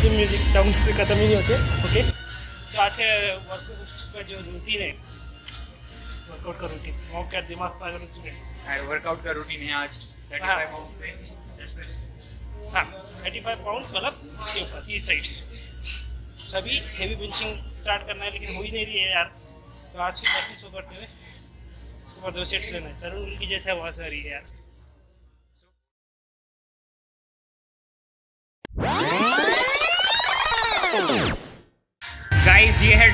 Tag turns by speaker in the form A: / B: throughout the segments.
A: Gym music songs भी ख़त्म ही नहीं होते ओके तो आज के वर्कआउट का जो रूटीन है वर्कआउट का रूटीन वो क्या दिमाग पर रूटीन है
B: वर्कआउट का रूटीन है आज
A: हाँ।
B: 35 पाउंड्स पे।
A: हाँ थर्टी फाइव पाउंड्स मतलब इसके ऊपर इस साइड सभी हेवी बेंचिंग स्टार्ट करना है लेकिन हो ही नहीं रही है यार तो आज की प्रैक्टिस को करते हुए इसके ऊपर दो सेट्स लेना है तरुण की जैसे आवाज़ आ रही है यार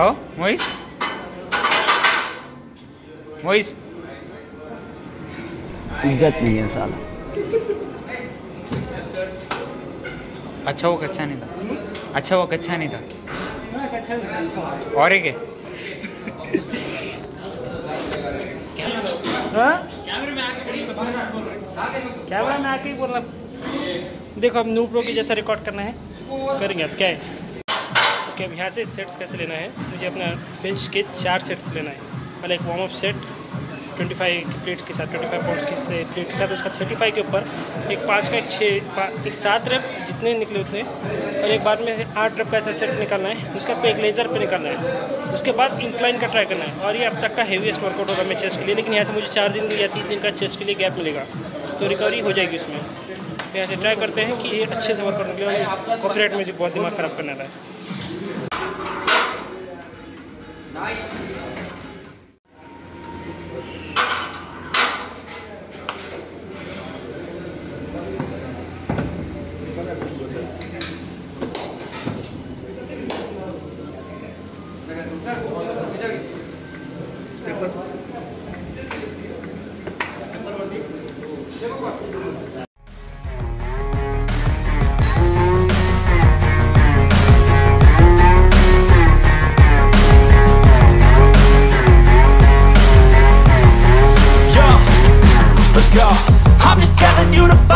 B: हाँ मोइस मोइस
C: इज़्ज़त नहीं है साला।
B: अच्छा वो कच्चा नहीं था। अच्छा वो कच्चा नहीं था। और एक है।
A: हाँ? कैमरा में आके ही रहा देखो अब नू प्रो की जैसा रिकॉर्ड करना है। करेंगे अब क्या है? ओके अब यहाँ से सेट्स कैसे लेना है? मुझे अपना बेंच के चार सेट्स लेना है। पहले एक वार्म अप सेट 25 की प्लेट के साथ 25 पाउंड्स की से प्लेट के साथ, उसका 35 के ऊपर, एक पाँच का एक छः एक सात रेप जितने निकले उतने, और एक बार में आठ रेप का ऐसा सेट निकालना है, उसका पे एक लेज़र पे निकालना है। उसके बाद इंक्लाइन का ट्राई करना है, और ये अब तक का हेवीएस्ट वर्कआउट होगा मेरे चेस्ट के लिए, लेकिन यहाँ से मुझे चार दिन या तीन दिन का चेस्ट के लिए गैप मिलेगा तो रिकवरी हो जाएगी उसमें। तो यहाँ से ट्राई करते हैं कि ये अच्छे से वर्कआउट निकले कॉपरेट म्यूज़िक बहुत दिमाग ख़राब करने वाला है।
D: Gracias.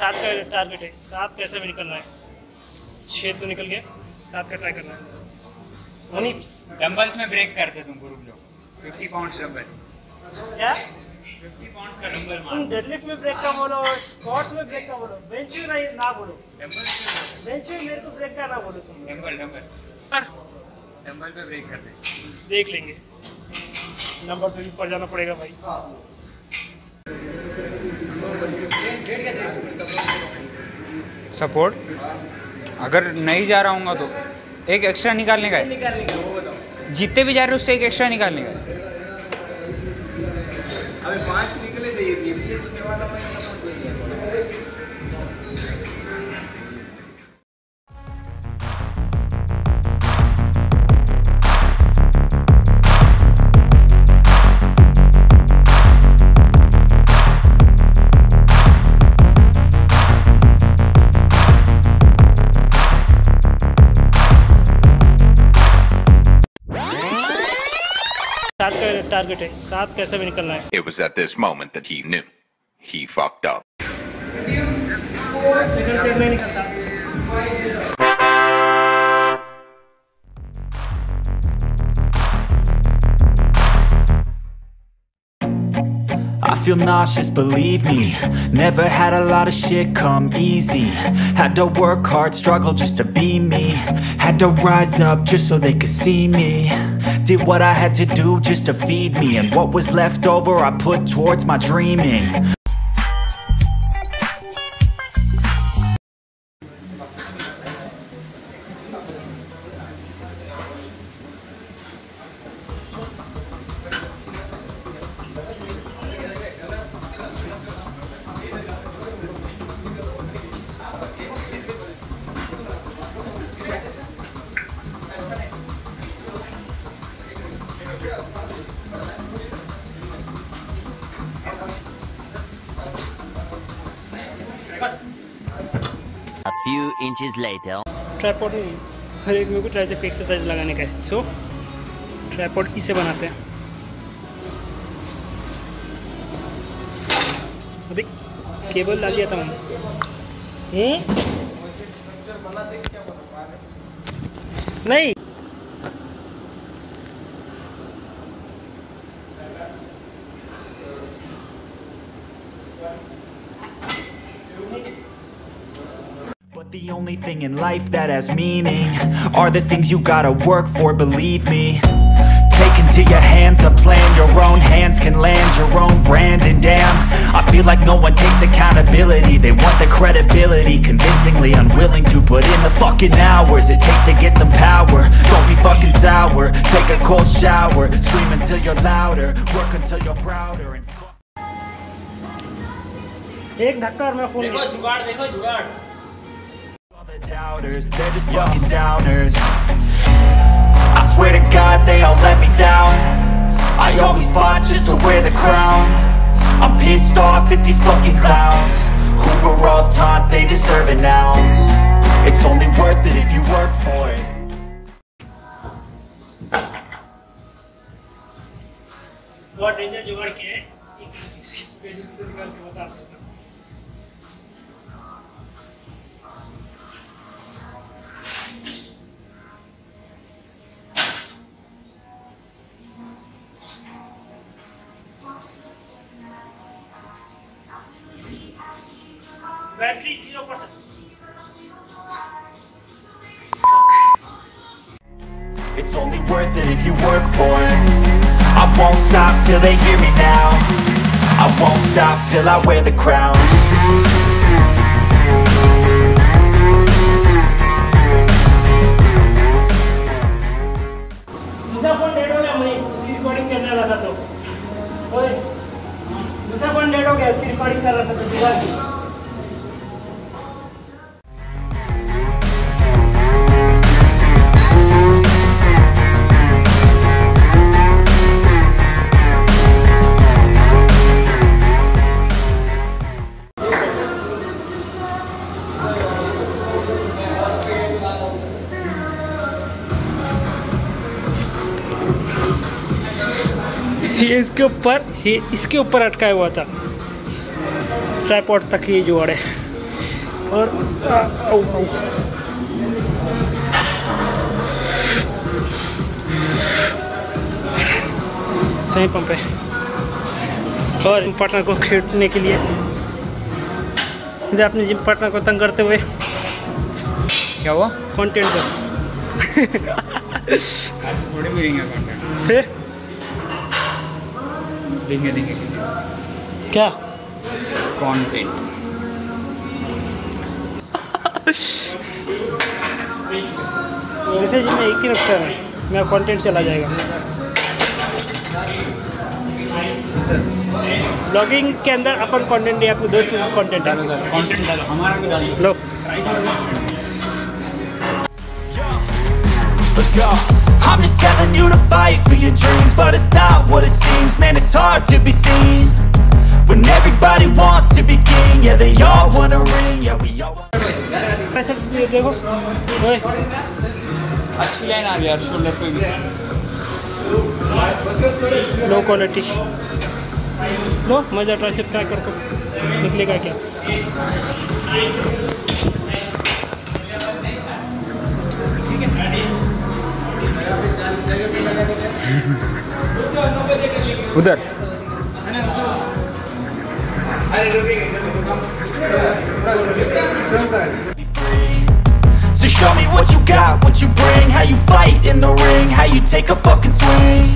A: का टारगेट है। सात कैसे भी निकलना है? छः तो निकल गया। सात का ट्राई करना है।
B: डंबल्स में ब्रेक करते तुमको रुक जाओ 50 पाउंड्स डंबल
A: क्या?
B: 50 पाउंड्स का डंबल
A: तुम डेडलिफ्ट में ब्रेक का बोलो स्क्वाट्स में ब्रेक का बोलो। बेंच में नहीं ना बोलो। बेंच में मेरे को ब्रेक का ना बोलो तुम।
B: डंबल डंबल डंबल पे ब्रेक करते
A: देख लेंगे। नंबर पे भी पड़ जाना पड़ेगा भाई।
B: सपोर्ट? अगर नहीं जा रहा हूँ तो। एक एक्स्ट्रा निकालने का है। जितने भी जा रहे हो उससे एक एक्स्ट्रा निकालने का है।
A: सात का टारगेट है सात कैसे भी निकलना है
E: It was at this moment that he knew. He fucked up.
A: Second set नहीं निकलता
D: I feel nauseous, believe me Never had a lot of shit come easy Had to work hard, struggle just to be me Had to rise up just so they could see me Did what I had to do just to feed me. And what was left over I put towards my dreaming
F: A few inches later.
A: Tripod नहीं, हर एक मेरे को tricep की exercise लगाने का है सो tripod इसे बनाते हैं अभी केबल डाल दिया था मैंने हम्म? नहीं
D: the only thing in life that has meaning Are the things you gotta work for, believe me Take into your hands a plan Your own hands can land your own brand And damn, I feel like no one takes accountability They want the credibility Convincingly unwilling to put in the fucking hours It takes to get some power Don't be fucking sour Take a cold shower Scream until you're louder Work until you're prouder and fuck
A: एक धक्का और मैं phone
C: देखो जुगाड़ देखो जुगाड़
D: All the doubters, they're just fucking downers. I swear to God they all let me down. I always fought just to wear the crown. I'm pissed off at these fucking clowns. Who were all taught they deserve an ounce. It's only worth it if you work for it.
A: What danger you are?
D: It's only worth it if you work for it I won't stop till they hear me now I won't stop till I wear the crown
A: दूसरा phone dead हो गया मैं उसकी recording करने वाला था तो ओए दूसरा फोन डेड हो गया उसकी रिकॉर्डिंग कर रहा था तो ये इसके ऊपर ये इसके ऊपर अटकाया हुआ था। ट्राईपॉड तक ये जोड़। है और आ, आओ आओ सही पंप है। और जिम पार्टनर को खेलने के लिए। अपने जिम पार्टनर को तंग करते हुए।
B: क्या हुआ?
A: कंटेंट
B: कंटेंट
A: फिर?
B: देंगे देंगे किसी को।
A: क्या?
B: कंटेंट
A: जैसे जिम में एक ही नुकसान है। मेरा कंटेंट चला जाएगा। ब्लॉगिंग के अंदर अपन कंटेंट नहीं अपने दोस्त कंटेंट
B: डालो।
A: है
B: कंटेंट डालो हमारा भी डालो।
A: लो
D: Let's go. I'm just telling you to fight for your dreams, but it's not what it seems. Man, it's hard to be seen when everybody wants to be king. Yeah, they all wanna ring. Yeah, we all.
A: कैसे ये देखो ओए
B: अच्छी line आ गई यार shoulder पे भी
A: low quality लो मज़ा ट्राइसेप ट्राई कर को निकलेगा क्या
B: उधर
D: be free. So show me what you got, what you bring How you fight in the ring, how you take a fucking swing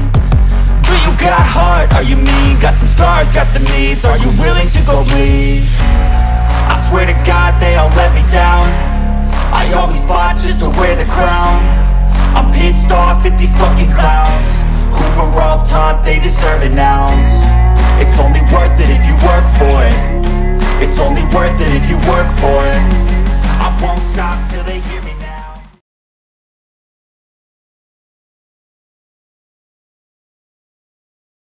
D: Do you got heart, are you mean? Got some scars, got some needs Are you willing to go bleed? I swear to God they all let me down